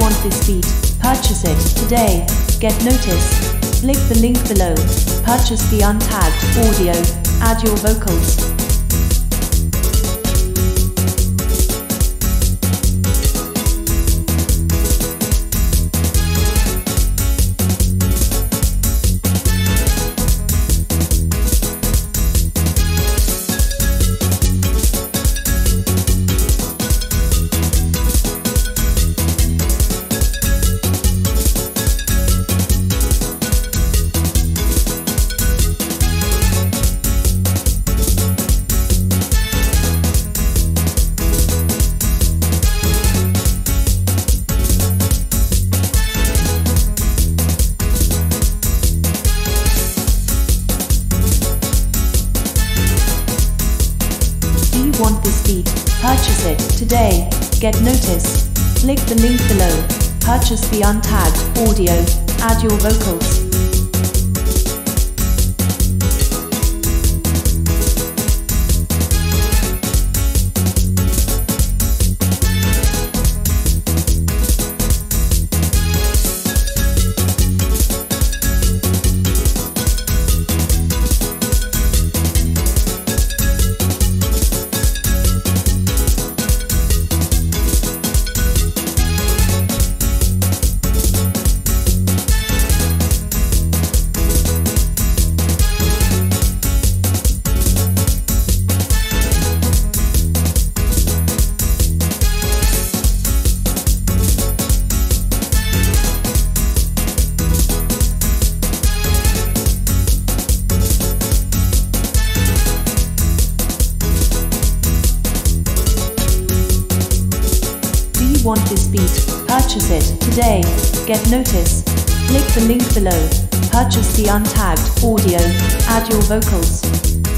Want this beat? Purchase it today. Get notice. Click the link below. Purchase the untagged audio. Add your vocals. Want this beat? Purchase it today. Get notice. Click the link below. Purchase the untagged audio. Add your vocals. Want this beat? Purchase it today. Get notice. Click the link below. Purchase the untagged audio. Add your vocals.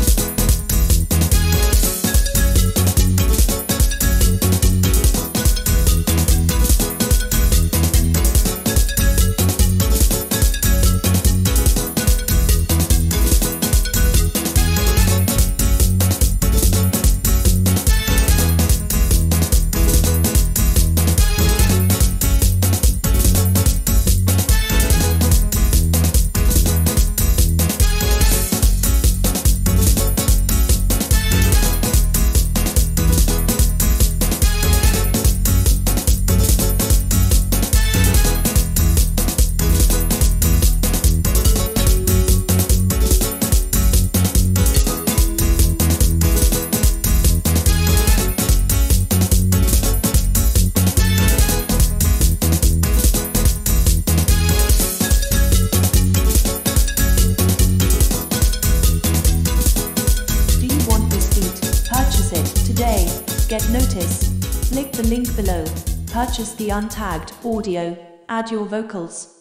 Today. Get notice. Click the link below. Purchase the untagged audio. Add your vocals.